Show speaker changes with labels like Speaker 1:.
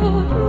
Speaker 1: Oh,